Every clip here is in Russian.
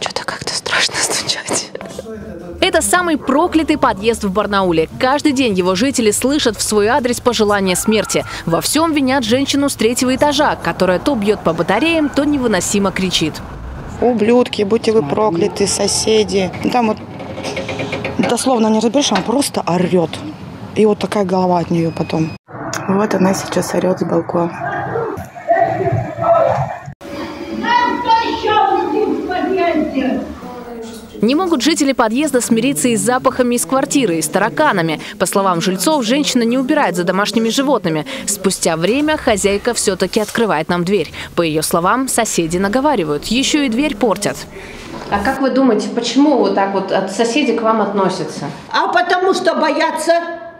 Что-то как-то страшно стучать. Это самый проклятый подъезд в Барнауле. Каждый день его жители слышат в свой адрес пожелания смерти. Во всем винят женщину с третьего этажа, которая то бьет по батареям, то невыносимо кричит. Ублюдки, будьте вы прокляты, соседи. Там вот дословно не разберешь, она просто орет. И вот такая голова от нее потом. Вот она сейчас орет с балкона. Не могут жители подъезда смириться и с запахами из квартиры, и с тараканами. По словам жильцов, женщина не убирает за домашними животными. Спустя время хозяйка все-таки открывает нам дверь. По ее словам, соседи наговаривают, еще и дверь портят. А как вы думаете, почему вот так вот от соседей к вам относятся? А потому что боятся,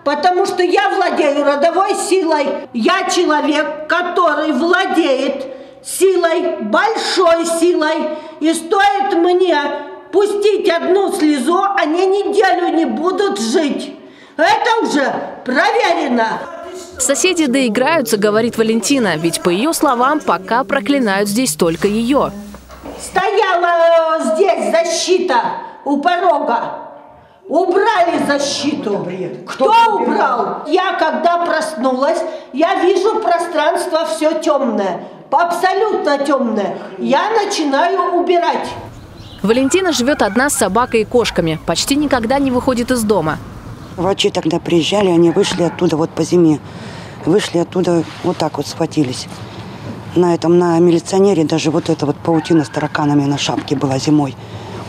потому что я владею родовой силой. Я человек, который владеет силой, большой силой. И стоит мне пустить одну слезу, они неделю не будут жить. Это уже проверено. Соседи доиграются, говорит Валентина, ведь по ее словам пока проклинают здесь только ее. Стояла э, здесь защита у порога. Убрали защиту. Кто убрал? Я когда проснулась, я вижу пространство все темное, абсолютно темное. Я начинаю убирать. Валентина живет одна с собакой и кошками. Почти никогда не выходит из дома. Врачи тогда приезжали, они вышли оттуда вот по зиме. Вышли оттуда, вот так вот схватились. На этом, на милиционере даже вот эта вот паутина с тараканами на шапке была зимой.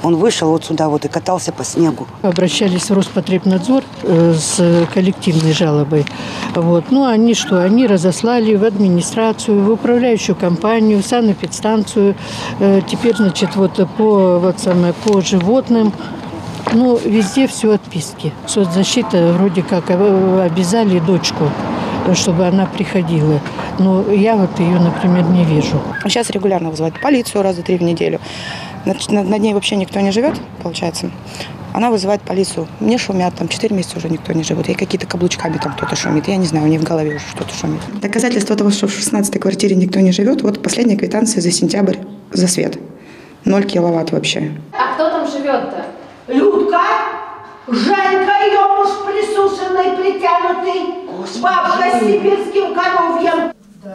Он вышел вот сюда вот и катался по снегу. Обращались в Роспотребнадзор э, с коллективной жалобой. Вот. Ну, они что? Они разослали в администрацию, в управляющую компанию, в санэпидстанцию. Э, Теперь, значит, вот по, вот самое, по животным. Ну, везде все отписки. Соцзащита вроде как э, обязали дочку, чтобы она приходила. Но я вот ее, например, не вижу. Сейчас регулярно вызывают полицию раза три в неделю. Над, над- ней вообще никто не живет, получается. Она вызывает полицию. Мне шумят, там 4 месяца уже никто не живет. Ей какие-то каблучками там кто-то шумит. Я не знаю, у нее в голове уже что-то шумит. Доказательство того, что в 16 квартире никто не живет, вот последняя квитанция за сентябрь за свет. Ноль киловатт вообще. А кто там живет-то? Людка, Женька, ее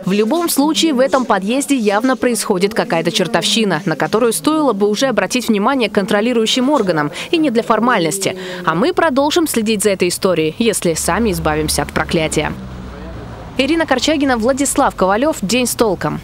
В любом случае, в этом подъезде явно происходит какая-то чертовщина, на которую стоило бы уже обратить внимание контролирующим органам, и не для формальности. А мы продолжим следить за этой историей, если сами избавимся от проклятия. Ирина Корчагина, Владислав Ковалев. День с толком.